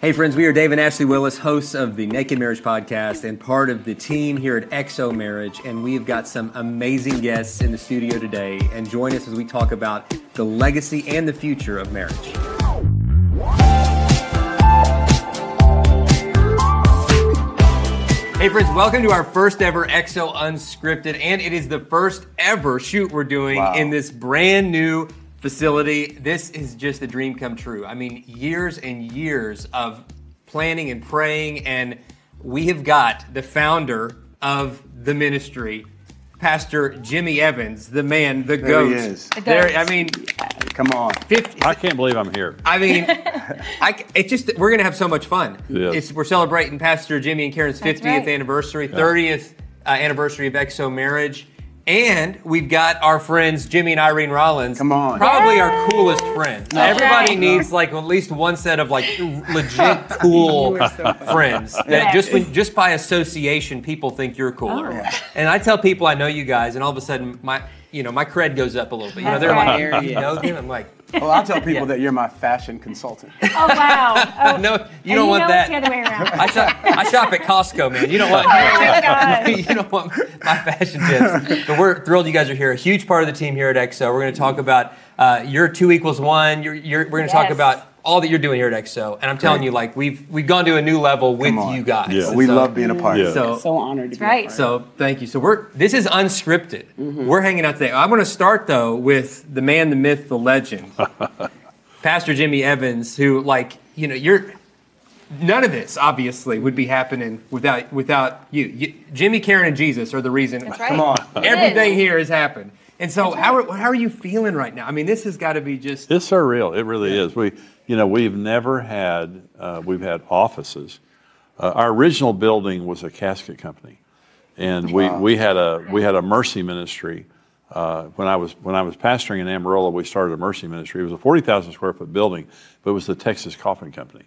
Hey, friends, we are Dave and Ashley Willis, hosts of the Naked Marriage Podcast and part of the team here at XO Marriage. And we've got some amazing guests in the studio today. And join us as we talk about the legacy and the future of marriage. Hey, friends, welcome to our first ever XO Unscripted. And it is the first ever shoot we're doing Wow. in this brand new facility. This is just a dream come true. I mean, years and years of planning and praying, and we have got the founder of the ministry, Pastor Jimmy Evans, the man, the There goat. he is. The There. I mean, Come on. 50, I can't believe I'm here. I mean, I, c- it's just we're gonna have so much fun. Yes. It's, we're celebrating Pastor Jimmy and Karen's That's 50th right. anniversary, 30th uh, anniversary of XO marriage, and we've got our friends Jimmy and Irene Rollins. Come on. probably our coolest friends. That's Everybody right. needs like at least one set of like legit cool so friends that Yes. just when, just by association people think you're cooler. Oh. And I tell people I know you guys, and all of a sudden my you know my cred goes up a little bit. You know they're right. like, you know them. I'm like. Well, I tell people Yeah. that you're my fashion consultant. Oh wow! Oh, No, you and don't want know that. It's the other way around. I shop, I shop at Costco, man. You don't want Oh my God. you don't want my fashion tips. But we're thrilled you guys are here. A huge part of the team here at XO. We're going to talk about uh, your two equals one. You're, you're, we're going to talk about all that you're doing here at XO, And I'm telling you, like we've we've gone to a new level with you guys. Yeah. We so- love being a part Yeah. of it. So so honored to be right. a part. so thank you. So we're this is unscripted. Mm-hmm. We're hanging out today. I'm going to start though with the man, the myth, the legend, Pastor Jimmy Evans, who like you know you're. None of this obviously would be happening without without you. you Jimmy, Karen, and Jesus are the reason That's right. Come on. Everything is. here has happened. And so, how are, how are you feeling right now? I mean, this has got to be just It's surreal. It really is. We, you know, we've never had. Uh, we've had offices. Uh, our original building was a casket company, and we, we had a we had a mercy ministry. Uh, when I was when I was pastoring in Amarillo, we started a mercy ministry. It was a forty thousand square foot building, but it was the Texas Coffin Company,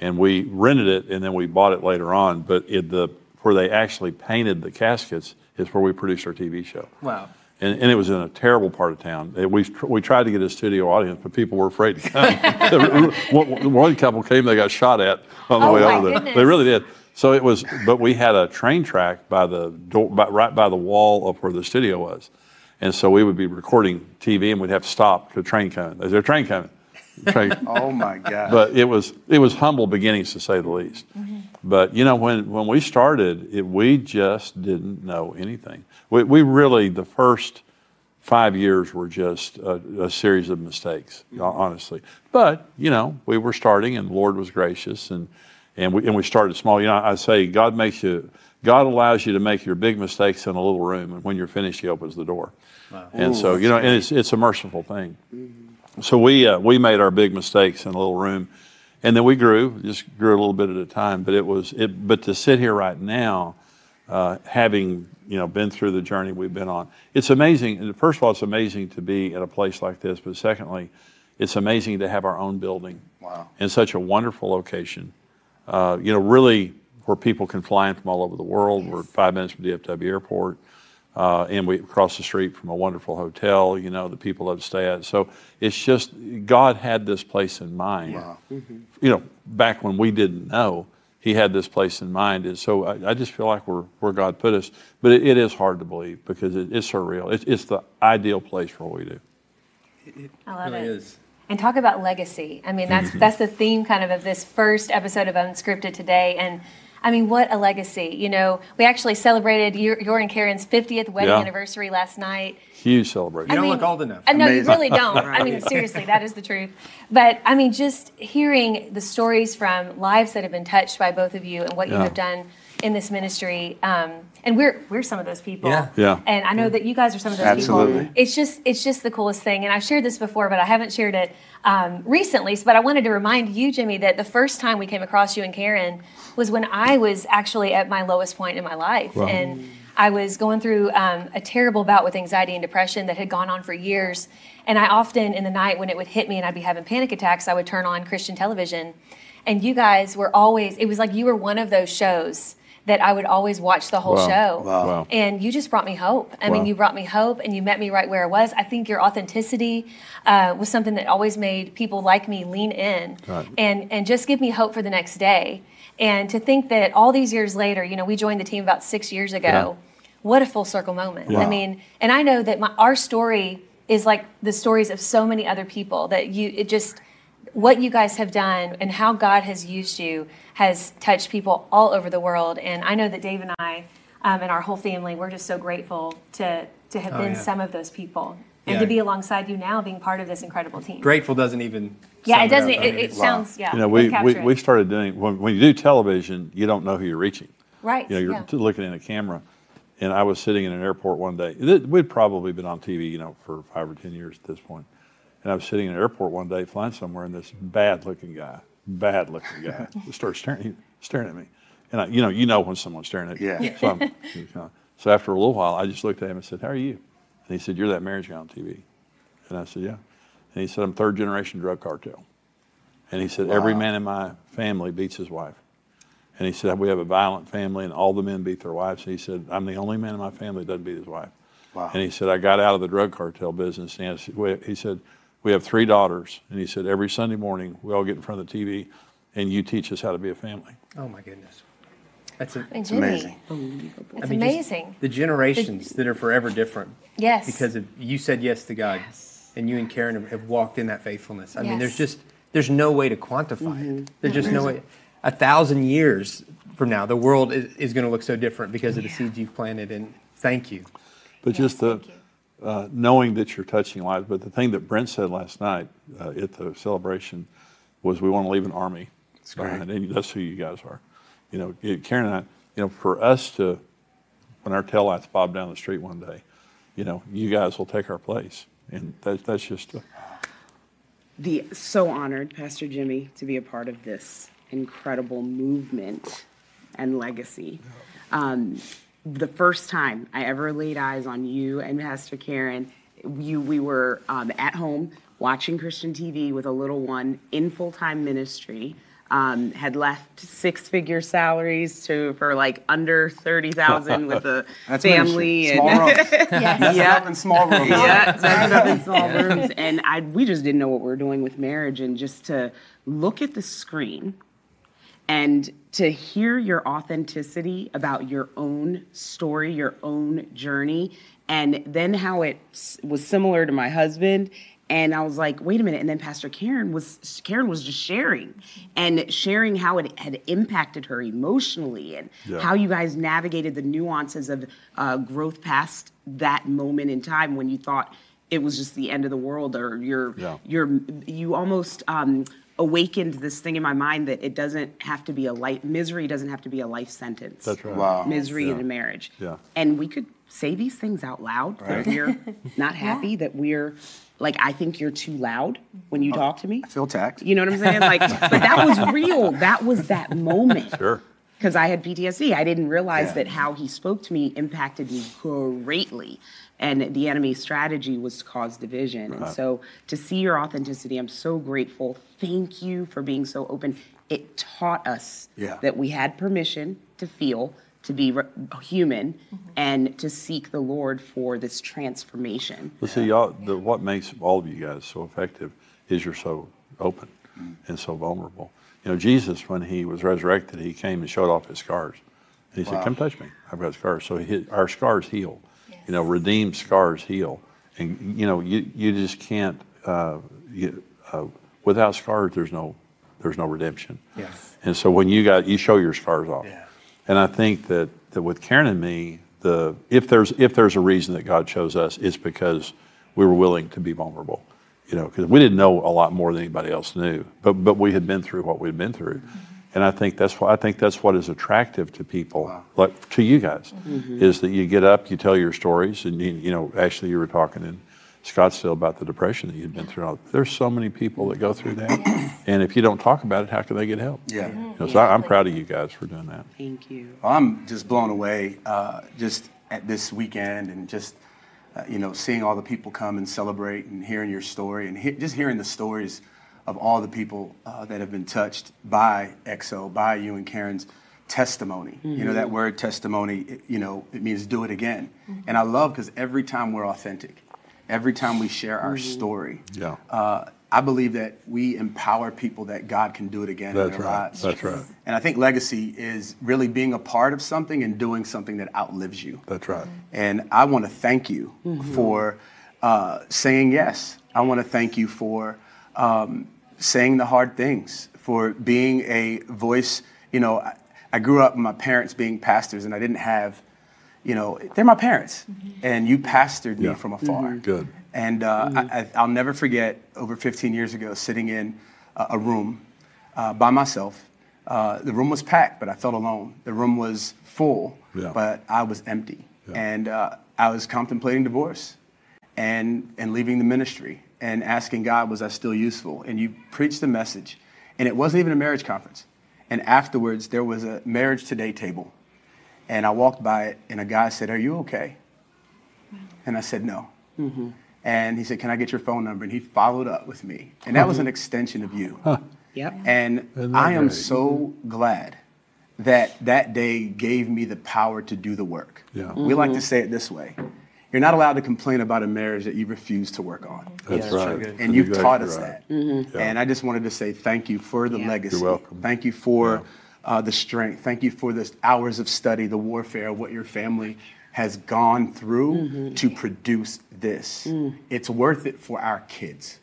and we rented it and then we bought it later on. But it, the where they actually painted the caskets is where we produced our TV show. wow. And, and it was in a terrible part of town. We, tr- we tried to get a studio audience, but people were afraid to come. one, one couple came, they got shot at on the Oh way over there. goodness. They really did. So it was, but we had a train track by the door, by, right by the wall of where the studio was. And so we would be recording TV and we'd have to stop because train coming. There's a train coming. Train. Oh my God. but it was it was humble beginnings to say the least. Mm-hmm. But you know when when we started, it, we just didn't know anything. We, we really the first five years were just a, a series of mistakes, honestly. But you know we were starting, and the Lord was gracious, and and we and we started small. You know I say God makes you. God allows you to make your big mistakes in a little room, and when you're finished, He opens the door. And so, you know, and it's, it's a merciful thing. So we uh, we made our big mistakes in a little room, and then we grew, just grew a little bit at a time. But it was it. But to sit here right now, uh, having you know been through the journey we've been on, it's amazing. First of all, it's amazing to be in a place like this. But secondly, it's amazing to have our own building Wow. in such a wonderful location. Uh, you know, really where people can fly in from all over the world. We're five minutes from DFW Airport. Uh, and we across the street from a wonderful hotel, you know, the people love to stay at. So it's just God had this place in mind. Wow. You know, back when we didn't know, He had this place in mind, and so I, I just feel like we're where God put us. But it, it is hard to believe because it, it's surreal. It's, it's the ideal place for what we do. I love really it. is. And talk about legacy. I mean, that's Mm-hmm. that's the theme kind of of this first episode of Unscripted today. And I mean, what a legacy! You know, we actually celebrated your, your and Karen's 50th wedding Yeah. anniversary last night. Huge celebration. You don't I look old enough. Uh, I know you really don't. I mean, seriously, that is the truth. But I mean, just hearing the stories from lives that have been touched by both of you and what you have done in this ministry, um, and we're we're some of those people. Yeah. Yeah. And I know that you guys are some of those Absolutely. people. It's just it's just the coolest thing. And I've shared this before, but I haven't shared it um, recently. But I wanted to remind you, Jimmy, that the first time we came across you and Karen was when I was actually at my lowest point in my life, Wow. and I was going through um, a terrible bout with anxiety and depression that had gone on for years. And I often, in the night, when it would hit me and I'd be having panic attacks, I would turn on Christian television. And you guys were always, it was like you were one of those shows that I would always watch the whole Wow. show. Wow. Wow. And you just brought me hope. I mean, you brought me hope and you met me right where I was. I think your authenticity uh, was something that always made people like me lean in Right. and, and just give me hope for the next day. And to think that all these years later, you know, we joined the team about six years ago. Yeah. What a full circle moment. Yeah. I mean, and I know that my, our story is like the stories of so many other people that you, it just, what you guys have done and how God has used you has touched people all over the world. And I know that Dave and I um, and our whole family, we're just so grateful to, to have Oh, been yeah. some of those people and Yeah. to be alongside you now, being part of this incredible team. Grateful doesn't even. Yeah, sum it doesn't, up. It, it sounds, yeah. You know, we, we, we started doing, when, when you do television, you don't know who you're reaching. Right. You know, you're yeah. looking in a camera. And I was sitting in an airport one day. We'd probably been on TV, you know, for five or 10 years at this point. And I was sitting in an airport one day flying somewhere, and this bad looking guy, bad looking guy, just started staring, staring at me. And I, you know, you know when someone's staring at you. Yeah. So, I'm, you know, so after a little while, I just looked at him and said, How are you? And he said, You're that marriage guy on TV. And I said, Yeah. And he said, I'm third generation drug cartel. And he said, Every man in my family beats his wife. And he said, We have a violent family, and all the men beat their wives. And he said, I'm the only man in my family that doesn't beat his wife. Wow. And he said, I got out of the drug cartel business. And he said, we- he said, We have three daughters. And he said, Every Sunday morning, we all get in front of the TV, and you teach us how to be a family. Oh my goodness. That's a, And It's Jimmy, amazing. It's I mean, amazing. the generations that are forever different yes. because of you said yes to God, Yes. and you and Karen have, have walked in that faithfulness. I mean, there's just there's no way to quantify Mm-hmm. it. There's just no way. A thousand years from now, the world is, is going to look so different because of the seeds you've planted. And thank you. But just the, thank you. Uh, knowing that you're touching lives. But the thing that Brent said last night uh, at the celebration was we want to leave an army behind, and that's who you guys are. You know, it- Karen and I. You know, for us to, when our taillights bob down the street one day, you know, you guys will take our place, and that, that's just. A, the so honored, Pastor Jimmy, to be a part of this incredible movement and legacy. Um, the first time I ever laid eyes on you and Pastor Karen, you we were um, at home watching Christian TV with a little one in full time ministry. Um, had left six figure salaries to for like under thirty thousand with a family and Small rooms. yes. Yeah. up in small rooms. yeah, setting up in small rooms, and I we just didn't know what we were doing with marriage, and just to look at the screen and to hear your authenticity about your own story, your own journey, and then how it was similar to my husband. And I was like, wait a minute. And then Pastor Karen was Karen was just sharing and sharing how it had impacted her emotionally and Yeah. how you guys navigated the nuances of uh, growth past that moment in time when you thought it was just the end of the world or you're Yeah. you're you almost um, awakened this thing in my mind that it doesn't have to be a life misery doesn't have to be a life sentence That's right. Wow. misery Yeah. in a marriage Yeah. and we could say these things out loud that Right. we're not happy that we're like i think you're too loud when you oh, talk to me I feel tacked. you know what i'm saying like but that was real that was that moment Sure. because I had PTSD. I didn't realize Yeah. that how he spoke to me impacted me greatly. And the enemy's strategy was to cause division. And so to see your authenticity, I'm so grateful. Thank you for being so open. It taught us Yeah. that we had permission to feel, to be re- human, mm-hmm. and to seek the Lord for this transformation. Well, see, y'all, the, what makes all of you guys so effective is you're so open mm-hmm. and so vulnerable. You know, Jesus, when he was resurrected, he came and showed off his scars. And he said, Come touch me. I've got scars. So he, our scars heal. You know, redeemed scars heal. And, you know, you, you just can't, uh, you, uh, without scars, there's no, there's no redemption. Yes. And so when you got, you show your scars off. Yeah. And I think that, that with Karen and me, the if there's if there's a reason that God chose us, it's because we were willing to be vulnerable. You know, because we didn't know a lot more than anybody else knew, but but we had been through what we'd been through, and I think that's what I think that's what is attractive to people, like to you guys, is that you get up, you tell your stories, and you, you know, actually you were talking in Scottsdale about the depression that you'd been through. There's so many people that go through that, and if you don't talk about it, how can they get help? Yeah. You know, so I, I'm proud of you guys for doing that. Thank you. I'm just blown away uh, just at this weekend and just, uh, you know, seeing all the people come and celebrate and hearing your story and he- just hearing the stories of all the people uh, that have been touched by XO, by you and Karen's testimony. You know, that word testimony, it- you know, it means do it again. And I love because every time we're authentic, every time we share our story, Yeah. uh, I believe that we empower people that God can do it again in their right. lives. That's right. And I think legacy is really being a part of something and doing something that outlives you. That's right. And I want to thank you for uh, saying yes. I want to thank you for um, saying the hard things, for being a voice. You know, I, I grew up with my parents being pastors, and I didn't have, you know, they're my parents, and you pastored me Yeah. from afar. Good. And uh, I, I, I'll never forget over 15 years ago sitting in a, a room uh, by myself. Uh, the room was packed, but I felt alone. The room was full, Yeah. but I was empty. Yeah. And uh, I was contemplating divorce and, and leaving the ministry and asking God, was I still useful? And you preached the message. And it wasn't even a marriage conference. And afterwards, there was a marriage today table. And I walked by it, and a guy said, Are you okay? And I said, No. Mm-hmm. And he said, Can I get your phone number? And he followed up with me. And that was an uh-huh. extension of you. Yep. And I am great? so glad that that day gave me the power to do the work. Yeah. We like to mm-hmm. say it this way You're not allowed to complain about a marriage that you refuse to work on. That's that's so right. good. And you've exactly taught us right. that. Yeah. And I just wanted to say thank you for the Yeah. legacy. You're welcome. Thank you for uh, the strength. Thank you for the hours of study, the warfare, what your family has gone through Mm-hmm. to produce this. Mm. It's worth it for our kids.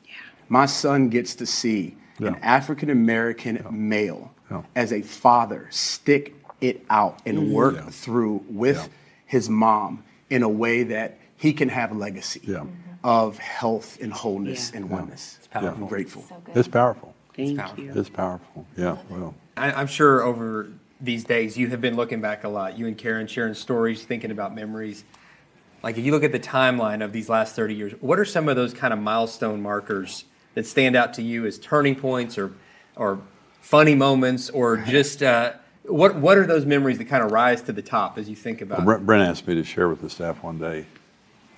My son gets to see an African American male Yeah. as a father stick it out and work Mm-hmm. Yeah. through with Yeah. his mom in a way that he can have a legacy Yeah. of health and wholeness Yeah. and oneness. It's powerful. I'm grateful. So good. It's powerful. Thank powerful. you. It's powerful. Yeah. Well. I, I'm sure over these days you have been looking back a lot. You and Karen sharing stories, thinking about memories. Like if you look at the timeline of these last 30 years, what are some of those kind of milestone markers that stand out to you as turning points or, or funny moments or just uh, what, what are those memories that kind of rise to the top as you think about Brent, Brent asked me to share with the staff one day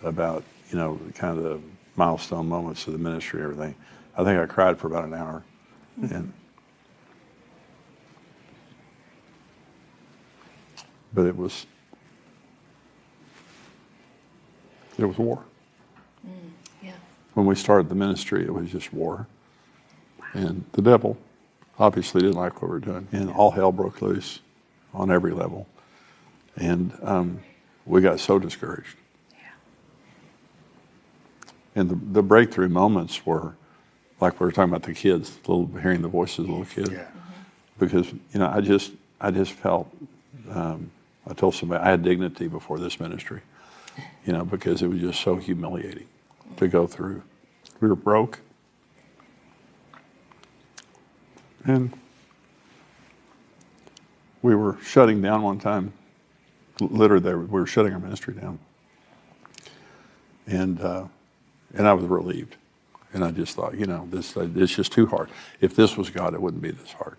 about, you know, kind of the milestone moments of the ministry and everything. I think I cried for about an hour. Hmm. And, but it was, it was war. Mm, yeah. When we started the ministry, it was just war. And the devil obviously didn't like what we were doing. And all hell broke loose on every level. And um, we got so discouraged. And the, the breakthrough moments were like we were talking about the kids, little hearing the voices of little kids. Yeah. Because you know, I just I just felt um, I told somebody I had dignity before this ministry, you know, because it was just so humiliating to go through. We were broke, and we were shutting down one time. Literally, we were shutting our ministry down, and uh, and I was relieved, and I just thought, you know, this it's just too hard. If this was God, it wouldn't be this hard.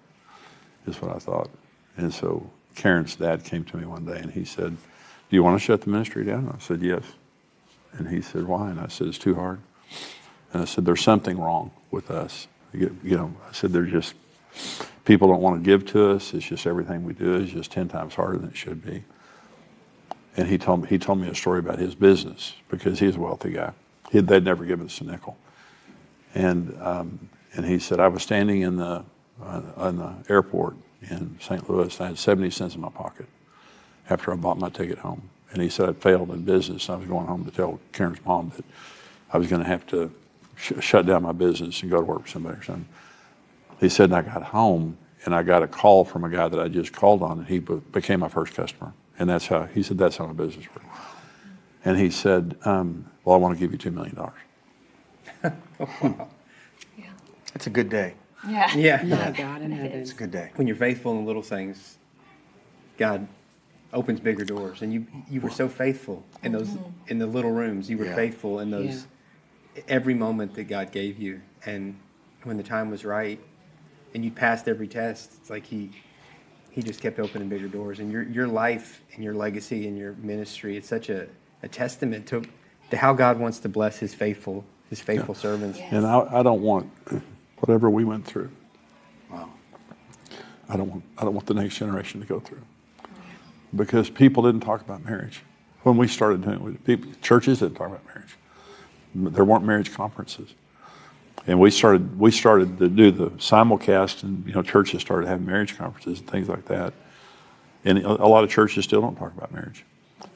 Is what I thought, and so Karen's dad came to me one day, and he said, "Do you want to shut the ministry down?" I said, "Yes," and he said, "Why?" And I said, "It's too hard." And I said, "There's something wrong with us." You you know, I said, "There's just people don't want to give to us. It's just everything we do is just ten times harder than it should be." And he told me he told me a story about his business because he's a wealthy guy. He, they'd never given us a nickel, and um, and he said I was standing in the uh, on the airport in St. Louis. And I had seventy cents in my pocket after I bought my ticket home, and he said I'd failed in business. I was going home to tell Karen's mom that I was going to have to sh- shut down my business and go to work for somebody or something. He said, and I got home and I got a call from a guy that I just called on, and he be- became my first customer. And that's how he said that's how my business works. And he said, um, "Well, I want to give you two million dollars." wow. Yeah. It's a good day. Yeah. Yeah. My God in heaven. It's a good day. When you're faithful in little things, God opens bigger doors. And you you were so faithful in those in the little rooms. You were Yeah. faithful in those every moment that God gave you. And when the time was right, and you passed every test, it's like He He just kept opening bigger doors. And your your life and your legacy and your ministry, it's such a, a testament to to how God wants to bless His faithful His faithful servants. Yeah. And I, I don't want whatever we went through. Wow. I don't want, I don't want the next generation to go through. Because people didn't talk about marriage. When we started doing it, people, churches didn't talk about marriage. There weren't marriage conferences. And we started, we started to do the simulcast, and you know, churches started having marriage conferences and things like that. And a lot of churches still don't talk about marriage,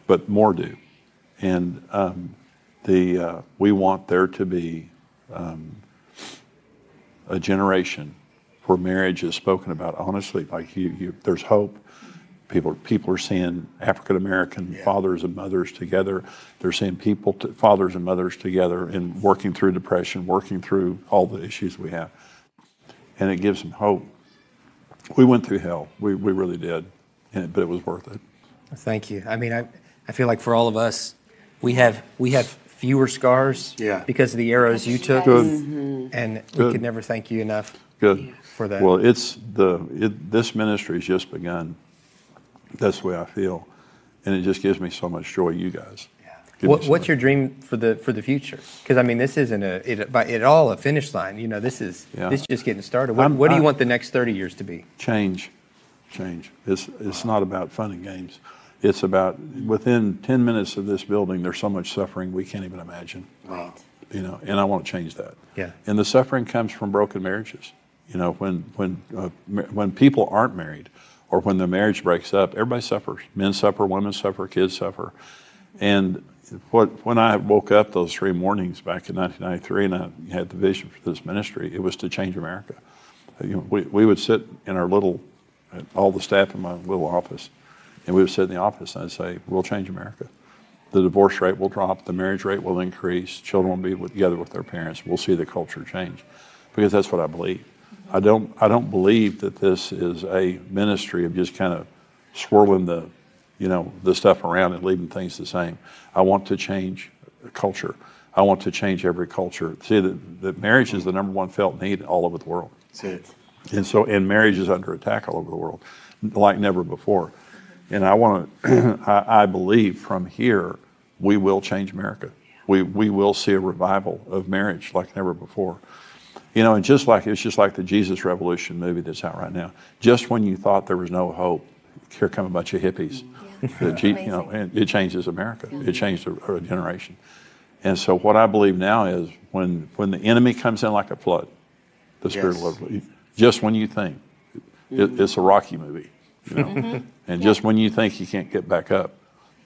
but more do. And um, the uh, we want there to be um, a generation where marriage is spoken about honestly. Like you, you there's hope. People, people are seeing African American fathers and mothers together. They're seeing people, t- fathers and mothers together, and working through depression, working through all the issues we have, and it gives them hope. We went through hell. We, we really did, and, but it was worth it. Thank you. I mean, I, I feel like for all of us, we have we have fewer scars Yeah. because of the arrows you took, Good. Mm-hmm. and we could never thank you enough. Good. For that. Well, it's the, it, this ministry's just begun. That's the way I feel. And it just gives me so much joy, you guys. Give me What, so what's much- your dream for the for the future? Because I mean, this isn't a it by it all a finish line. You know, this is Yeah. this is just getting started. What, what do you I- want the next thirty years to be? Change, change. It's, it's not about fun and games. It's about, within 10 minutes of this building, there's so much suffering we can't even imagine. Right. you know, and I want to change that. Yeah. And the suffering comes from broken marriages. You know, when when uh, when people aren't married, or when the marriage breaks up, everybody suffers. Men suffer, women suffer, kids suffer. And what when I woke up those three mornings back in 1993, and I had the vision for this ministry, it was to change America. You know, we we would sit in our little, all the staff in my little office, and we would sit in the office and I'd say, "We'll change America." the divorce rate will drop, the marriage rate will increase, children will be together with their parents. We'll see the culture change, because that's what I believe. I don't I don't believe that this is a ministry of just kind of swirling the, you know, the stuff around and leaving things the same. I want to change culture. I want to change every culture. See that that marriage is the number one felt need all over the world. That's it. And so, and marriage is under attack all over the world, like never before. And I want to, I, I believe from here, we will change America. We, we will see a revival of marriage like never before. You know, and just like, it's just like the Jesus Revolution movie that's out right now. Just when you thought there was no hope, here come a bunch of hippies. That, ge- you know, and it changes America. It mm-hmm. changed a, a generation. And so what I believe now is when, when the enemy comes in like a flood, the spirit Yes. of just when you think it, mm-hmm. it's a Rocky movie, you know, mm-hmm. and just when you think you can't get back up,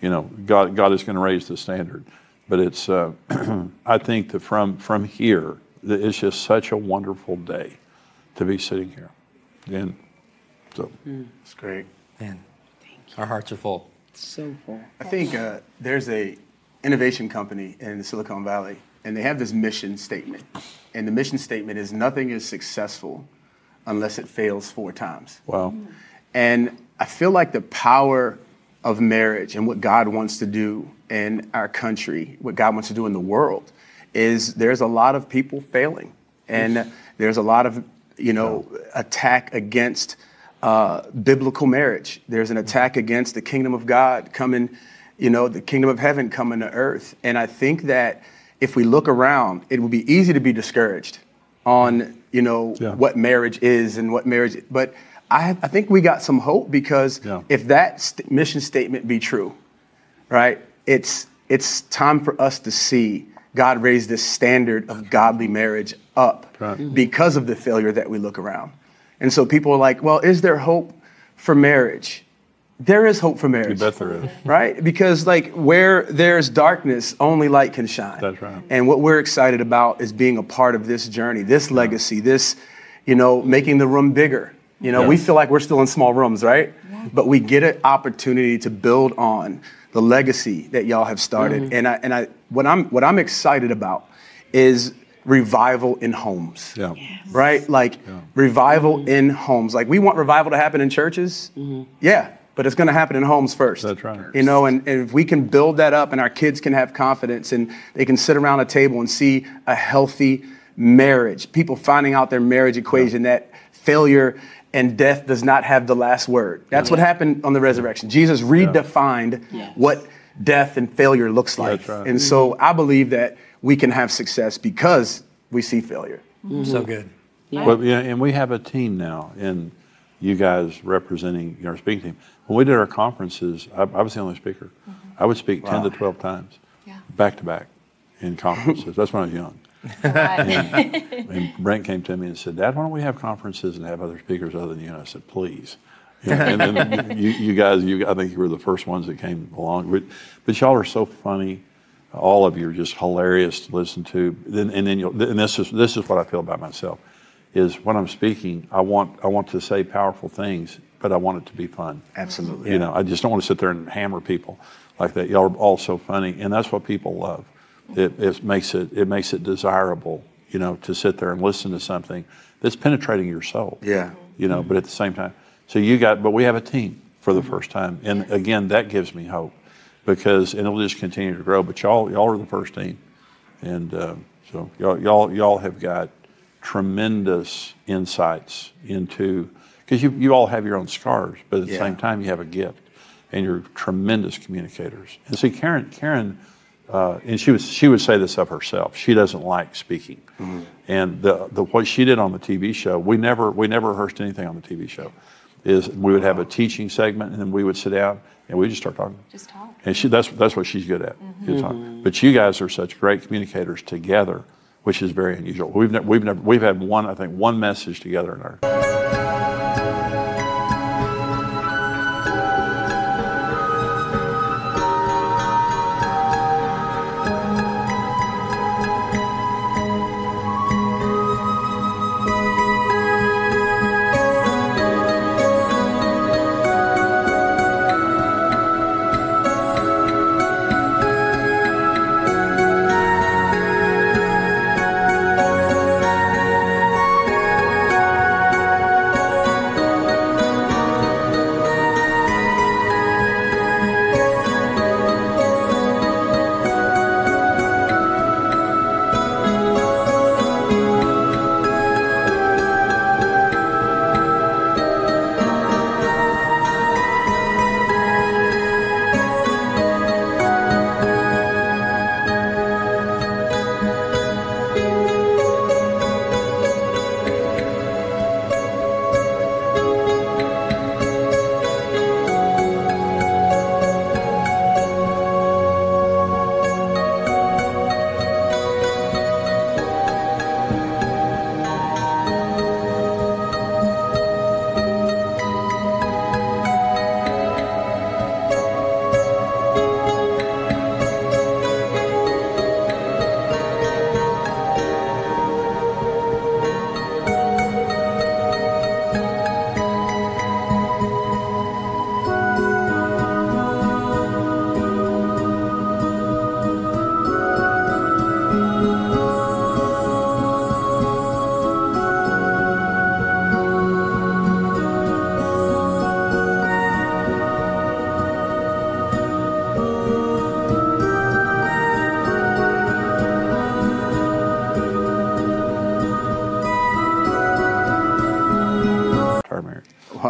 you know, God, God is going to raise the standard. But it's, uh, I think that from from here, it's just such a wonderful day to be sitting here, and so It's great. Man, our hearts are full. So full. I think uh, there's a innovation company in Silicon Valley, and they have this mission statement. And the mission statement is nothing is successful unless it fails four times. wow, And I feel like the power of marriage and what God wants to do in our country, what God wants to do in the world, is there's a lot of people failing, and there's a lot of you know attack against uh, biblical marriage. There's an attack against the kingdom of God coming, you know, the kingdom of heaven coming to earth. And I think that if we look around, it would be easy to be discouraged on you know Yeah. what marriage is and what marriage but I, I think we got some hope because Yeah. if that st- mission statement be true right it's it's time for us to see god raised this standard of godly marriage up Right. Mm-hmm. because of the failure that we look around and so people are like well is there hope for marriage there is hope for marriage. you marriage bet there is. right? Because like where there's darkness, only light can shine. That's right. And what we're excited about is being a part of this journey, this legacy, this, you know, making the room bigger. You know, we feel like we're still in small rooms, right? But we get an opportunity to build on the legacy that y'all have started. Mm-hmm. And I and I what I'm what I'm excited about is revival in homes Yeah. right? Like revival mm-hmm. in homes. Like we want revival to happen in churches. Mm-hmm. Yeah, but it's going to happen in homes first. That's right. You know, and, and if we can build that up and our kids can have confidence and they can sit around a table and see a healthy marriage, people finding out their marriage equation that failure and death does not have the last word. That's what happened on the resurrection. Jesus redefined what death and failure looks like. That's right. And so I believe that we can have success because we see failure. Mm-hmm. So good. But yeah, and we have a team now, and you guys representing our speaking team. When we did our conferences, I, I was the only speaker. Mm-hmm. I would speak 10 to 12 times, back to back, in conferences. That's when I was young. And Brent came to me and said, Dad, why don't we have conferences and have other speakers other than you? And I said, please. You and then you, you guys, you, I think you were the first ones that came along. But, but y'all are so funny. All of you are just hilarious to listen to. Then, and then you'll, and this is, this is what I feel about myself, is when I'm speaking, I want, I want to say powerful things, but I want it to be fun. Absolutely. You know, I just don't want to sit there and hammer people like that. Y'all are all so funny, and that's what people love. It, it makes it it makes it desirable, you know, to sit there and listen to something that's penetrating your soul. Yeah. You know, but at the same time, so you got, but we have a team for the first time, and again, that gives me hope because and it'll just continue to grow. But y'all y'all are the first team, and uh, so y'all y'all y'all have got tremendous insights into because you you all have your own scars, but at the Yeah. same time you have a gift, and you're tremendous communicators. And see, Karen Karen. Uh, and she was she would say this of herself. She doesn't like speaking, and the, the what she did on the TV show, we never we never rehearsed anything on the TV show. Is we would have a teaching segment, and then we would sit down and we would just start talking. Just talk. And she that's that's what she's good at. is mm-hmm. talk. But you guys are such great communicators together, which is very unusual. We've never we've never we've had one I think one message together in our.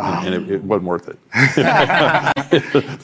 Wow. And it, it wasn't worth it.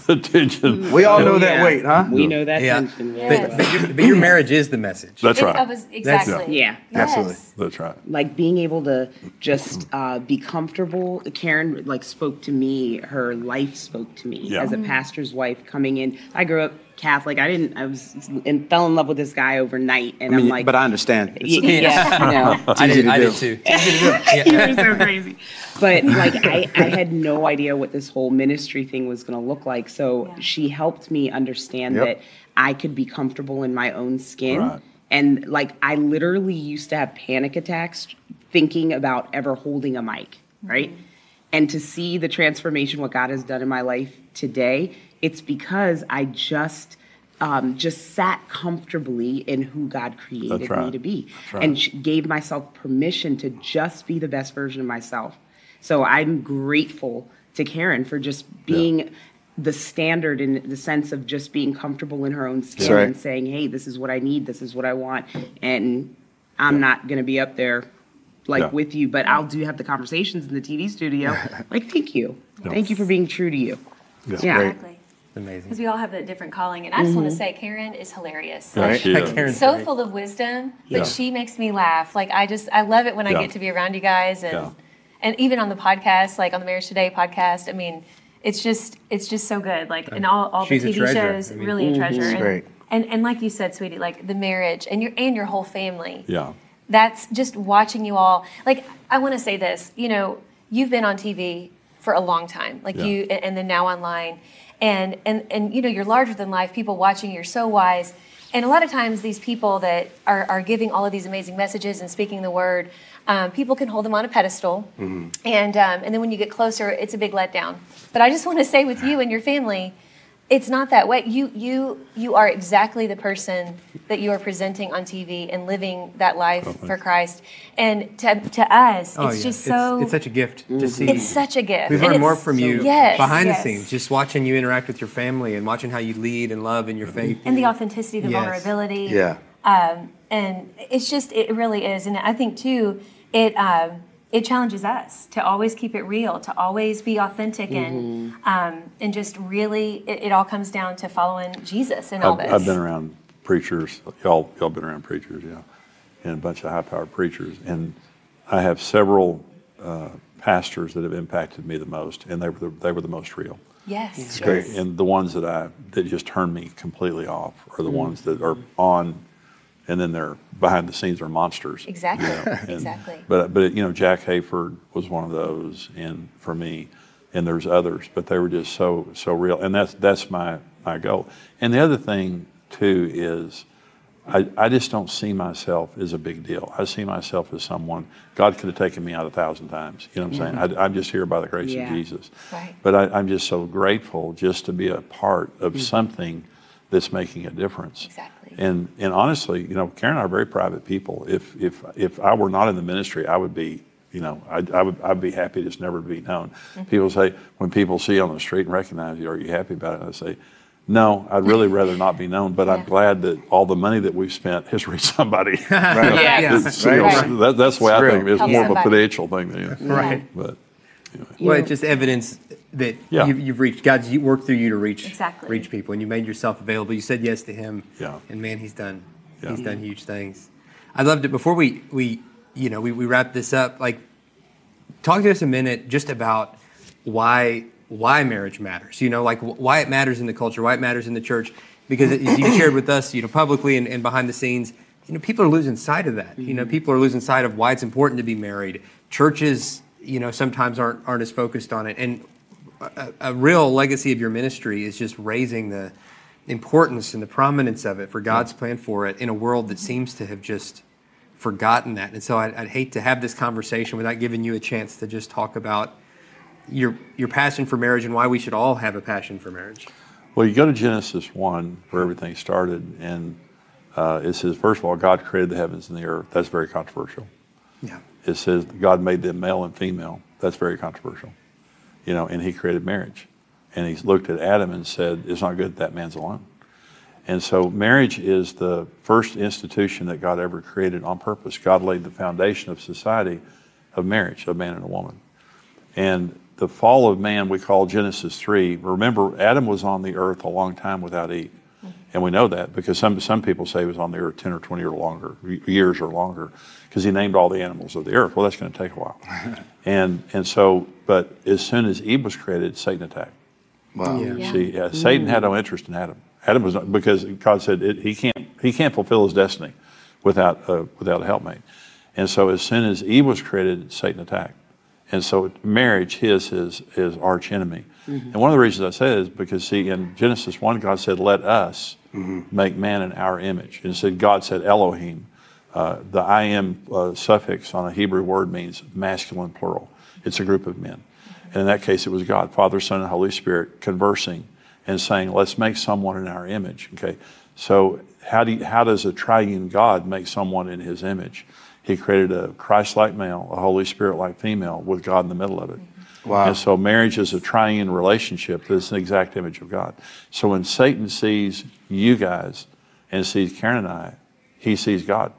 the tension. We all know that weight, huh? We know that Yeah. tension. But, but, your, but your marriage is the message. That's It- right. I was- exactly. Yeah. Yes. Absolutely. That's right. like being able to just uh, be comfortable. Karen like spoke to me. Her life spoke to me Yeah. as a pastor's wife coming in. I grew up Catholic. I didn't. I was and fell in love with this guy overnight. And I mean, am like, but I understand. y- It's- yeah, I know. I easy did, to I do. did too. It's easy to do. Yeah. You're so crazy. But like I, I had no idea what this whole ministry thing was going to look like. So Yeah. she helped me understand Yep. that I could be comfortable in my own skin. Right. And like I literally used to have panic attacks thinking about ever holding a mic, right? Mm-hmm. And to see the transformation what God has done in my life today, it's because I just um, just sat comfortably in who God created right. me to be, right. and gave myself permission to just be the best version of myself. So I'm grateful to Karen for just being the standard in the sense of just being comfortable in her own skin right. and saying, "Hey, this is what I need. This is what I want," and I'm not going to be up there like Yeah. with you, but I'll do have the conversations in the TV studio. like, thank you, thank you for being true to you. Yeah. Yeah. Exactly. Amazing. Because we all have that different calling. And I just want to mm-hmm. say, Karen is hilarious. Yeah, Like, she is. Karen's so great. full of wisdom, but Yeah. she makes me laugh. Like I just I love it when I Yeah. get to be around you guys and Yeah. and even on the podcast, like on the Marriage Today podcast, I mean, it's just it's just so good. Like in all, all the She's a TV shows, I mean- really a mm-hmm. treasure. And, great. and and like you said, sweetie, like the marriage and your and your whole family. Yeah. That's just watching you all. Like I want to say this, you know, you've been on TV for a long time, like Yeah. you, and and then now online, and and and you know, you're larger than life. People watching, you're so wise. And a lot of times, these people that are, are giving all of these amazing messages and speaking the word, um, people can hold them on a pedestal, and um, and then when you get closer, it's a big letdown. But I just want to say, with you and your family, it's not that way. You you you are exactly the person that you are presenting on TV and living that life for Christ. And to, to us, Oh, it's yeah. just so It's, such a gift to see. it's such a gift. We've And learned more it's- from you yes, behind yes. the scenes, just watching you interact with your family and watching how you lead and love in your faith. and the authenticity, the Yes. vulnerability. Yeah. Um, and it's just it really is, and I think too it um, it challenges us to always keep it real, to always be authentic, and Mm-hmm. um, and just really it, it all comes down to following Jesus and all I've, this. I've been around preachers. Y'all, y'all been around preachers, yeah, and a bunch of high-powered preachers. And I have several uh, pastors that have impacted me the most, and they were the, they were the most real. Yes, yes. great. And the ones that I that just turn me completely off are the ones that are on, and then they're behind the scenes are monsters. Exactly. And- Exactly. But but you know, Jack Hayford was one of those, and for me, and there's others, but they were just so so real, and that's that's my my goal. And the other thing too is. I, I just don't see myself as a big deal. I see myself as someone God could have taken me out a thousand times. You know what I'm saying? Mm-hmm. I, I'm just here by the grace Yeah. of Jesus. Right. But I, I'm just so grateful just to be a part of mm-hmm. something that's making a difference. Exactly. And and honestly, you know, Karen and I are very private people. If if if I were not in the ministry, I would be. You know, I, I would I'd be happy just never to be known. Mm-hmm. People say when people see you on the street and recognize you, are you happy about it? And I say, no, I'd really rather not be known. But I'm glad that all the money that we've spent has reached somebody. Right. Yeah. Yeah. It's, Right. that, that's the way I It's think. It's Help more of a somebody. financial thing than anything. Right. But Well, it's just evidence that Yeah. you've, you've reached God's you worked through you to reach Exactly. reach people, and you made yourself available. You said yes to Him, Yeah. and man, He's done Yeah. He's done huge things. I loved it. Before we we you know we, we wrap this up, like talk to us a minute just about why why marriage matters. You know, like why it matters in the culture, why it matters in the church. Because as you shared with us, you know, publicly and, and behind the scenes, you know, people are losing sight of that. You know, mm-hmm. people are losing sight of why it's important to be married. Churches, you know, sometimes aren't aren't as focused on it. And a, a real legacy of your ministry is just raising the importance and the prominence of it for God's plan for it in a world that seems to have just forgotten that. And so I'd, I'd hate to have this conversation without giving you a chance to just talk about your your passion for marriage and why we should all have a passion for marriage. Well, you go to Genesis 1, where everything started, and uh, it says, first of all, God created the heavens and the earth. That's very controversial. Yeah. It says God made them male and female. That's very controversial. You know, and he created marriage. And he looked at Adam and said, it's not good that man's alone. And so marriage is the first institution that God ever created on purpose. God laid the foundation of society of marriage, of man and a woman. And the fall of man we call Genesis 3. Remember, Adam was on the earth a long time without Eve. And we know that because some, some people say he was on the earth 10 or 20 or longer, years or longer, because he named all the animals of the earth. Well, that's going to take a while. and, and so, but as soon as Eve was created, Satan attacked. Wow. Yeah. Yeah. See, yeah, Satan had no interest in Adam. Adam was not, because God said it, he can't he can't fulfill his destiny without uh, without a helpmate. And so as soon as Eve was created, Satan attacked. And so marriage, his is his arch enemy. And one of the reasons I say that is because see in Genesis one, God said, "Let us make man in our image," and said God said Elohim. Uh, the I am uh, suffix on a Hebrew word means masculine plural. It's a group of men. And in that case, it was God, Father, Son, and Holy Spirit conversing and saying, let's make someone in our image. Okay. So how, do you, how does a triune God make someone in his image? He created a Christ-like male, a Holy Spirit-like female with God in the middle of it. Mm-hmm. Wow. And so marriage is a triune relationship that's an exact image of God. So when Satan sees you guys and sees Karen and I, he sees God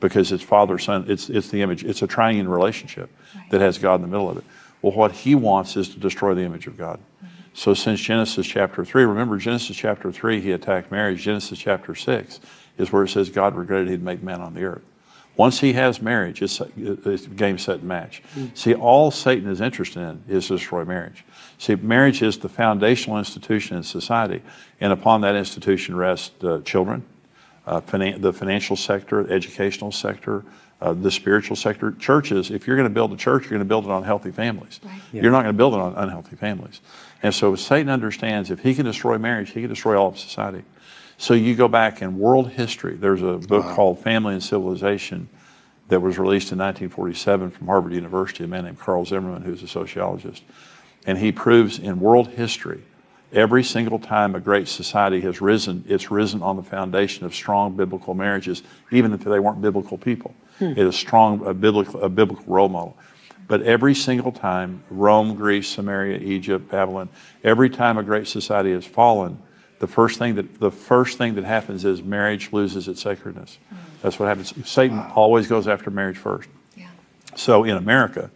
because it's Father, Son, it's, it's the image. It's a triune relationship that has God in the middle of it. Well, what he wants is to destroy the image of God. Mm-hmm. So since Genesis chapter 3, remember Genesis chapter 3, he attacked marriage. Genesis chapter 6 is where it says God regretted he'd made man on the earth. Once he has marriage, it's, it's game, set, and match. See, all Satan is interested in is to destroy marriage. See, marriage is the foundational institution in society, and upon that institution rest uh, children, uh, finan- the financial sector, educational sector, uh, the spiritual sector. Churches, if you're going to build a church, you're going to build it on healthy families. Right. You're not going to build it on unhealthy families. And so Satan understands if he can destroy marriage, he can destroy all of society. So you go back in world history, there's a book called Family and Civilization that was released in 1947 from Harvard University, a man named Carle Zimmerman, who's a sociologist. And he proves in world history, every single time a great society has risen, it's risen on the foundation of strong biblical marriages, even if they weren't biblical people. Hmm. It is strong, a biblical, a biblical role model. But every single time, Rome, Greece, Samaria, Egypt, Babylon, every time a great society has fallen, the first thing that the first thing that happens is marriage loses its sacredness. That's what happens. Satan always goes after marriage first. Yeah. So in America,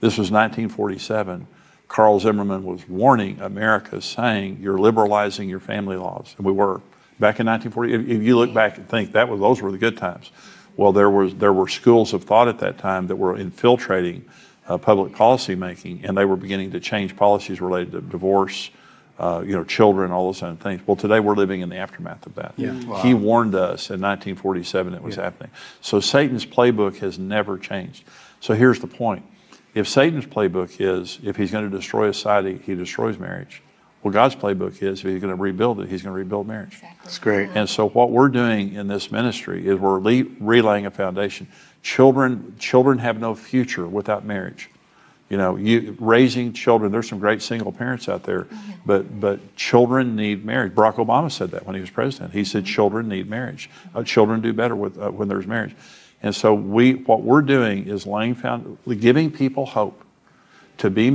this was 1947. Carle Zimmerman was warning America, saying, "You're liberalizing your family laws," and we were back in 1940. If, if you look back and think that was those were the good times. Well, there was there were schools of thought at that time that were infiltrating uh, public policy making, and they were beginning to change policies related to divorce, uh, you know, children, all those kind of things. Well, today we're living in the aftermath of that. Yeah. He warned us in 1947 it was happening. So Satan's playbook has never changed. So here's the point. If Satan's playbook is if he's going to destroy a society, he destroys marriage. Well, God's playbook is if he's going to rebuild it, he's going to rebuild marriage. Exactly. That's great. And so what we're doing in this ministry is we're le- relaying a foundation. Children, children have no future without marriage. You know, you raising children. There's some great single parents out there, but but children need marriage. Barack Obama said that when he was president. He said children need marriage. Uh, children do better with uh, when there's marriage. And so we, what we're doing is laying found, giving people hope to be.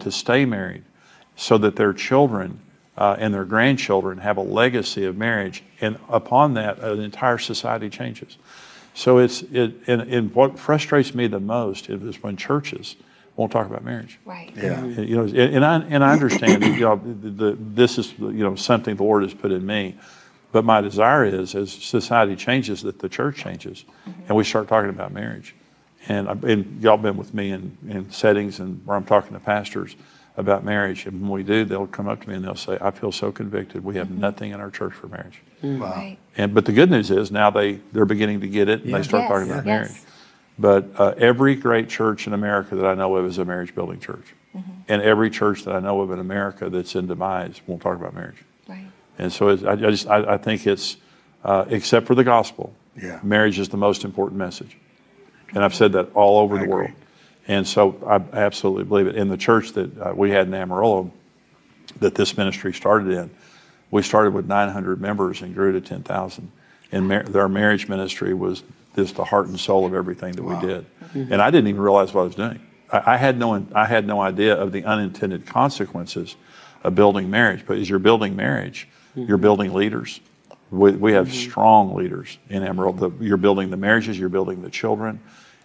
Married to stay married so that their children uh, and their grandchildren have a legacy of marriage. And upon that, an entire society changes. So it's, it, and, and what frustrates me the most is when churches won't talk about marriage. Right. Yeah. You know, and and I, and I understand, that, you know, the, the, this is, you know, something the Lord has put in me. But my desire is, as society changes, that the church changes, and we start talking about marriage. And, I- and y'all been with me in, in settings and where I'm talking to pastors about marriage. And when we do, they'll come up to me and they'll say, "I feel so convicted. We have nothing in our church for marriage." Right. And but the good news is now they they're beginning to get it and they start Yes, talking about yes. marriage. But uh, every great church in America that I know of is a marriage building church, Mm-hmm. and every church that I know of in America that's in demise won't talk about marriage. Right. And so it's, I, I just I, I think it's uh, except for the gospel, Yeah. Marriage is the most important message. And I've said that all over I the agree. world. And so I absolutely believe it. In the church that uh, we had in Amarillo, that this ministry started in, we started with 900 members and grew to 10,000. And mar- our marriage ministry was just the heart and soul of everything that we did. And I didn't even realize what I was doing. I, I had no, I had no idea of the unintended consequences of building marriage. But as you're building marriage, you're building leaders. We, we have mm-hmm. strong leaders in Amarillo. The, you're building the marriages, you're building the children,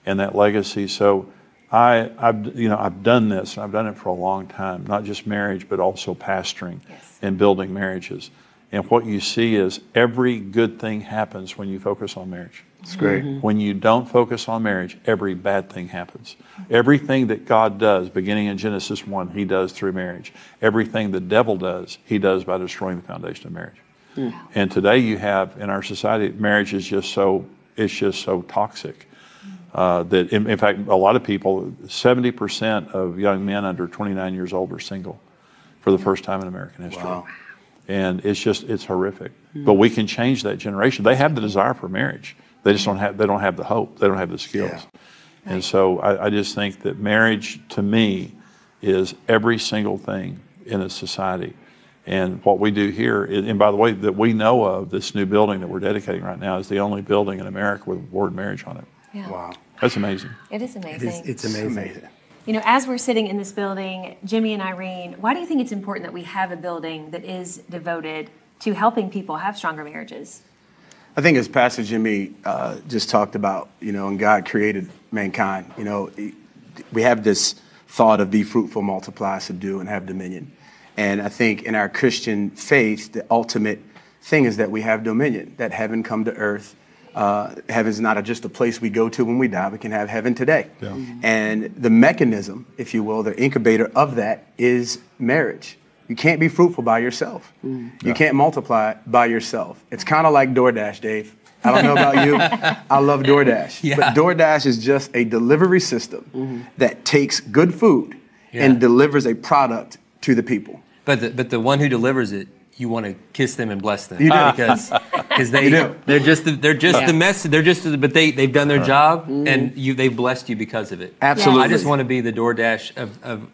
and that legacy. So, I, I've, you know, I've done this. I've done it for a long time. Not just marriage, but also pastoring Yes. and building marriages. And what you see is every good thing happens when you focus on marriage. It's great. Mm-hmm. When you don't focus on marriage, every bad thing happens. Everything that God does, beginning in Genesis 1, He does through marriage. Everything the devil does, He does by destroying the foundation of marriage. Hmm. And today you have in our society, marriage is just so, it's just so toxic. Hmm. Uh, that in, in fact, a lot of people, 70% of young men under 29 years old are single for the first time in American history Wow. and it's just it's horrific. Hmm. But we can change that generation. They have the desire for marriage. They just don't have they don't have the hope. They don't have the skills. Yeah. And so I, I just think that marriage to me is every single thing in a society. And what we do here, and by the way, that we know of, this new building that we're dedicating right now is the only building in America with the word marriage on it. Yeah. Wow. That's amazing. It is amazing. is, it's amazing. Amazing. You know, as we're sitting in this building, Jimmy and Irene, why do you think it's important that we have a building that is devoted to helping people have stronger marriages? I think as Pastor Jimmy uh, just talked about, you know, and God created mankind, you know, we have this thought of be fruitful, multiply, subdue, and have dominion. And I think in our Christian faith, the ultimate thing is that we have dominion, that heaven come to earth. Uh, heaven's not a, just a place we go to when we die. We can have heaven today. Mm-hmm. And the mechanism, if you will, the incubator of that is marriage. You can't be fruitful by yourself. Mm. You can't multiply by yourself. It's kind of like DoorDash, Dave. I don't know about you. I love DoorDash. Yeah. But DoorDash is just a delivery system mm-hmm. that takes good food Yeah. and delivers a product to the people. But the, but the one who delivers it, you want to kiss them and bless them You do. because because they You do. they're just the, they're just Yeah. the message. They're just the, but they they've done their job mm. and you they've blessed you because of it. Absolutely. I just want to be the DoorDash of, of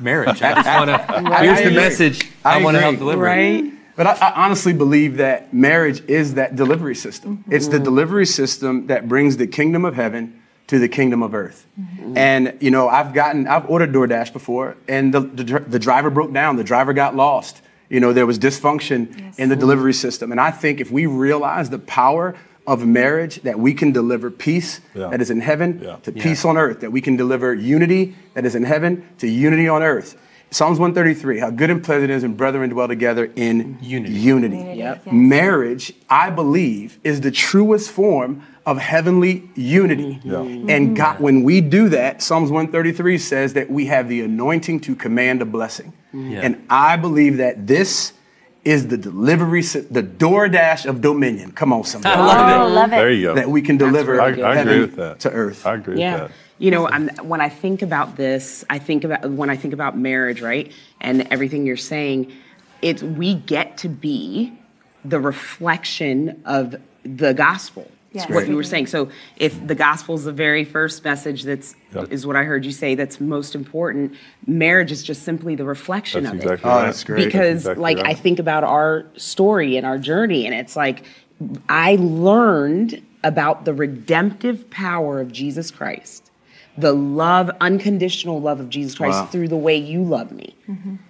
marriage. I just want to. Here's the message. I, I want to help agree. deliver. it. Right? But I, I honestly believe that marriage is that delivery system. It's the mm. delivery system that brings the kingdom of heaven to the kingdom of earth. Mm-hmm. And you know, I've gotten, I've ordered DoorDash before, and the, the, the driver broke down. The driver got lost. You know, there was dysfunction Yes. in the delivery system. And I think if we realize the power of marriage, that we can deliver peace Yeah. that is in heaven Yeah. to peace on earth, that we can deliver unity that is in heaven to unity on earth. Psalms 133, how good and pleasant it is when brethren dwell together in Unity. unity. Unity, Yep. yes. Marriage, I believe, is the truest form of heavenly unity. Mm-hmm. Yeah. Mm-hmm. And God, when we do that, Psalms 133 says that we have the anointing to command a blessing. Mm-hmm. Yeah. And I believe that this is the delivery, sy- the DoorDash of dominion. Come on, somebody. I love it. Oh, love it. There you go. That we can deliver I, I agree with that. to earth. I agree Yeah. with that. You know, I'm, when I think about this, I think about when I think about marriage, right? And everything you're saying, it's we get to be the reflection of the gospel. Yes. What you were saying. So if the gospel is the very first message that's Yep. is what I heard you say that's most important, marriage is just simply the reflection That's of exactly it. Oh, that's great. Because That's exactly like I think about our story and our journey and it's like I learned about the redemptive power of Jesus Christ. The love, unconditional love of Jesus Christ Wow. through the way you love me.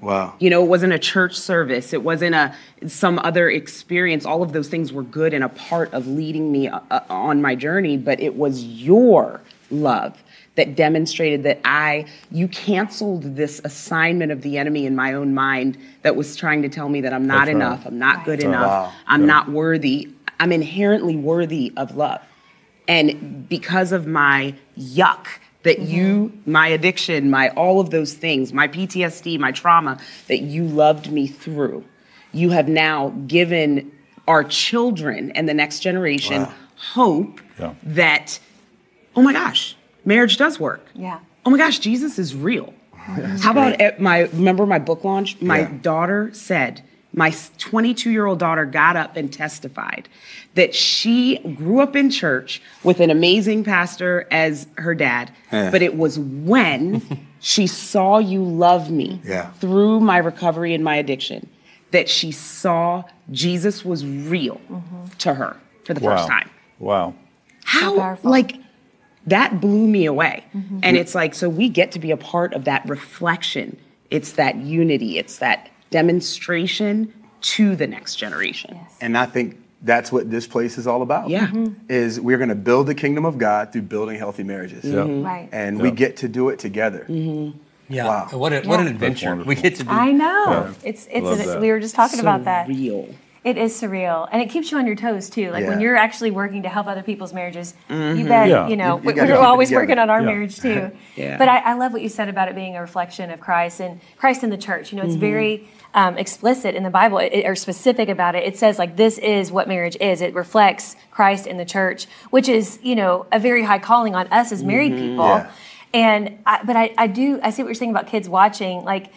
Wow. You know, it wasn't a church service. It wasn't a some other experience. All of those things were good and a part of leading me uh, uh, on my journey, but it was your love that demonstrated that I you canceled this assignment of the enemy in my own mind that was trying to tell me that I'm not That's right. enough, I'm not good enough, Wow. I'm Yeah. not worthy. I'm inherently worthy of love. And because of my yuck, that mm-hmm. you, my addiction, my all of those things, my PTSD, my trauma, that you loved me through, you have now given our children and the next generation Wow. hope Yeah. that, oh my gosh, marriage does work. Yeah. Oh my gosh, Jesus is real. Mm-hmm. How about at my remember my book launch? My Yeah. daughter said, my 22 year old daughter got up and testified that she grew up in church with an amazing pastor as her dad, Yeah. but it was when she saw you love me Yeah. through my recovery and my addiction that she saw Jesus was real to her for the Wow. first time. Wow. How, powerful. like, that blew me away. Mm-hmm. And it's like, so we get to be a part of that reflection. It's that unity, it's that demonstration to the next generation. And I think that's what this place is all about. Yeah. Mm-hmm. Is we're going to build the kingdom of God through building healthy marriages. Mm-hmm. Right. And we get to do it together. Yeah. Wow. What, a, what an adventure. We get to do. I know. Yeah. It's it's Love an- we were just talking So about that. Real. It is surreal, and it keeps you on your toes too. Like when you're actually working to help other people's marriages, you bet. Yeah. You know, You- you we, we're always working on our Yeah. marriage too. Yeah. But I, I love what you said about it being a reflection of Christ and Christ in the church. You know, it's very um, explicit in the Bible it, it- or specific about it. It says like this is what marriage is. It reflects Christ in the church, which is you know a very high calling on us as married people. Yeah. And I, but I, I do I see what you're saying about kids watching like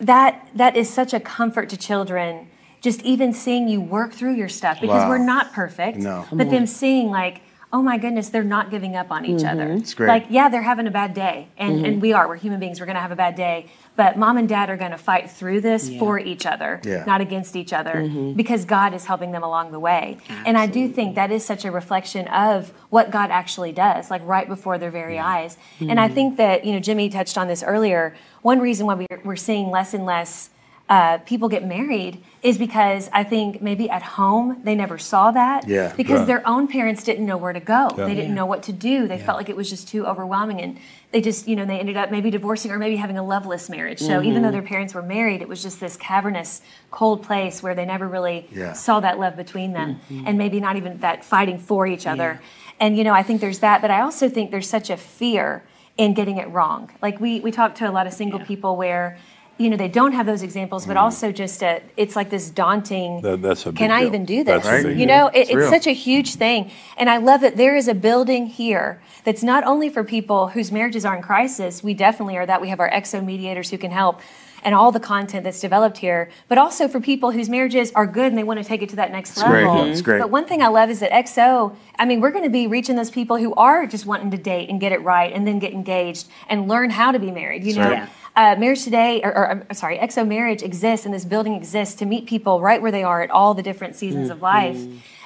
that that is such a comfort to children just even seeing you work through your stuff because Wow. we're not perfect No. but them seeing like oh my goodness they're not giving up on each other. Mm-hmm. It's great. like yeah they're having a bad day and, and mm-hmm. we are we're human beings we're going to have a bad day but mom and dad are going to fight through this for each other Yeah. not against each other mm-hmm. because god is helping them along the way. And i do think that is such a reflection of what god actually does like right before their very eyes. And i think that you know jimmy touched on this earlier. One reason why we're, we're seeing less and less uh, people get married is because I think maybe at home they never saw that. Yeah. Because Right. their own parents didn't know where to go. Yeah. They didn't know what to do. They felt like it was just too overwhelming and they just, you know, they ended up maybe divorcing or maybe having a loveless marriage. So even Mm-hmm. though their parents were married, it was just this cavernous, cold place where they never really Yeah. saw that love between them Mm-hmm. and maybe not even that fighting for each other. And, you know, I think there's that, but I also think there's such a fear in getting it wrong. Like we, we talk to a lot of single people where, you know, they don't have those examples, but mm. also just a, it's like this daunting. That- that's a Can I deal. even do this? That's you know, it, It's it's, such a huge thing, and I love that there is a building here that's not only for people whose marriages are in crisis. We definitely are that. We have our XO mediators who can help. And all the content that's developed here, but also for people whose marriages are good and they want to take it to that next It's great. level. It's great. But one thing I love is that XO, I mean, we're going to be reaching those people who are just wanting to date and get it right and then get engaged and learn how to be married. You know, right. Uh, marriage today, or, or I'm sorry, XO Marriage exists and this building exists to meet people right where they are at all the different seasons of life.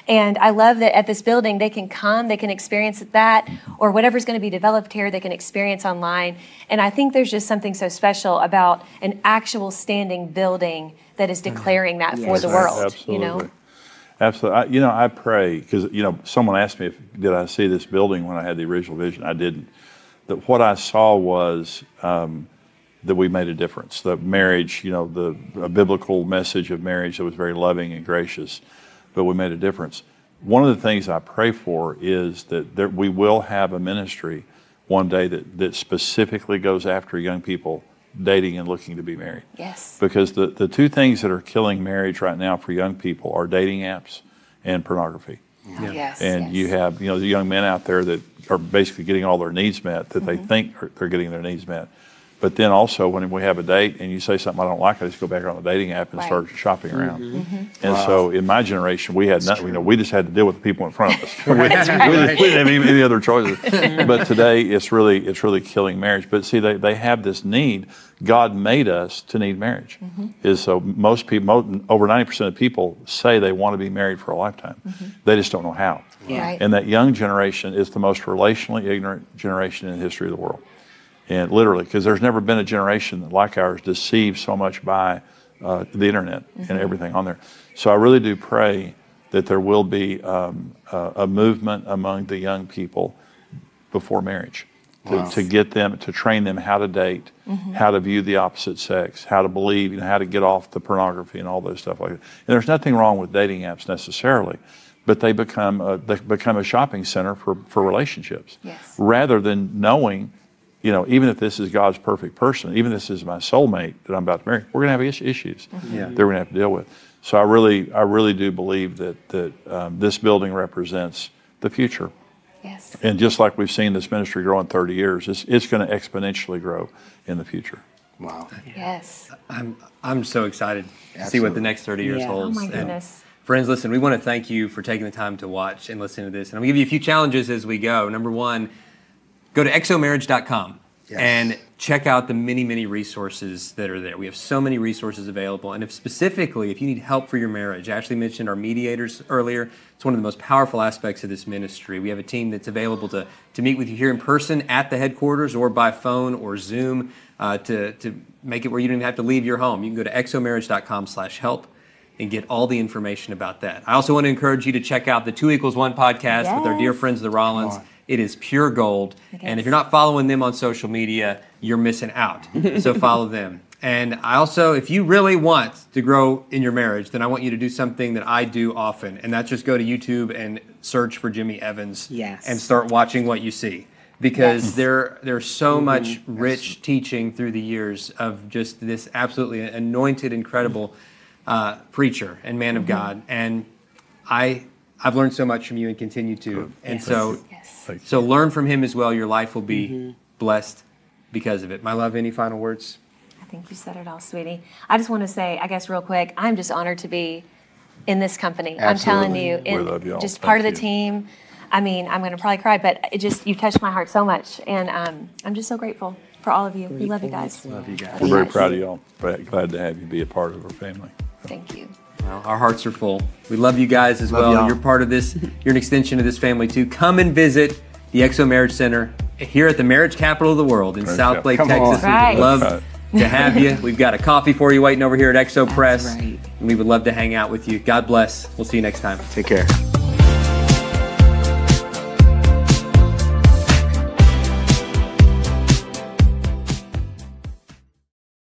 And I love that at this building, they can come, they can experience that, or whatever's going to be developed here, they can experience online. And I think there's just something so special about an actual standing building that is declaring that for the world. Absolutely. You know? Absolutely. I, you know, I pray because you know someone asked me if did I see this building when I had the original vision. I didn't. That what I saw was um, that we made a difference. The marriage, you know, the a biblical message of marriage that was very loving and gracious, but we made a difference. One of the things I pray for is that there, we will have a ministry one day that, that specifically goes after young people dating and looking to be married Yes. because the, the two things that are killing marriage right now for young people are dating apps and pornography. Yes. And yes. you have you know the young men out there that are basically getting all their needs met that they mm-hmm. think are, they're getting their needs met. But then also when we have a date and you say something I don't like, I just go back on the dating app and Right. start shopping around. Mm-hmm. Mm-hmm. And so in my generation, we had nothing. You know, we just had to deal with the people in front of us. we, we didn't, we didn't have any, any other choices. Mm-hmm. but today, it's really it's really killing marriage. But see, they, they have this need. God made us to need marriage. Is so most people, mo- over ninety percent of people say they want to be married for a lifetime. They just don't know how. Yeah. Right. And that young generation is the most relationally ignorant generation in the history of the world. And literally, because there's never been a generation like ours deceived so much by uh, the internet and everything on there. So I really do pray that there will be um, a, a movement among the young people before marriage to, to get them, to train them how to date, how to view the opposite sex, how to believe, you know, how to get off the pornography and all those stuff like that. And there's nothing wrong with dating apps necessarily, but they become a, they become a shopping center for, for relationships Yes. rather than knowing, you know, even if this is God's perfect person, even if this is my soulmate that I'm about to marry, we're going to have is- issues Yeah. that we're going to have to deal with. So I really, I really do believe that that um, this building represents the future. Yes. And just like we've seen this ministry grow in 30 years, it's, it's going to exponentially grow in the future. Wow. Yes. I'm I'm so excited to see what the next 30 years Yeah. Oh holds. my And goodness. friends, listen, we want to thank you for taking the time to watch and listen to this. And I'm going to give you a few challenges as we go. Number one, go to xomarriage.com Yes. and check out the many, many resources that are there. We have so many resources available. And if specifically, if you need help for your marriage, Ashley mentioned our mediators earlier. It's one of the most powerful aspects of this ministry. We have a team that's available to, to meet with you here in person at the headquarters or by phone or Zoom uh, to, to make it where you don't even have to leave your home. You can go to xomarriage.com slash help and get all the information about that. I also want to encourage you to check out the Two Equals One podcast with our dear friends, the Rollins. It is pure gold. And if you're not following them on social media, you're missing out. so follow them. And I also, if you really want to grow in your marriage, then I want you to do something that I do often, and that's just go to YouTube and search for Jimmy Evans Yes. and start watching what you see. Because Yes. there, there's so much rich teaching through the years of just this absolutely anointed, incredible uh, preacher and man of God. And I, I've learned so much from you and continue to. And so, Yes. Thank so learn from him as well. Your life will be blessed because of it. My love, any final words? I think you said it all, sweetie. I just want to say, I guess, real quick, I'm just honored to be in this company. I'm telling Absolutely. you, We love y'all. just Thank part of the you. team. I mean, I'm going to probably cry, but it just you touched my heart so much, and um, I'm just so grateful for all of you. We love you guys. Love you guys. We're very Yes. proud of y'all. Glad glad to have you be a part of our family. Thank you. Well, our hearts are full. We love you guys as Love well. y'all. You're part of this. You're an extension of this family too. Come and visit the XO Marriage Center here at the marriage capital of the world in Marriage Southlake, Come Texas. on. We'd love to have you. We've got a coffee for you waiting over here at XO Press. right. And we would love to hang out with you. God bless. We'll see you next time. Take care.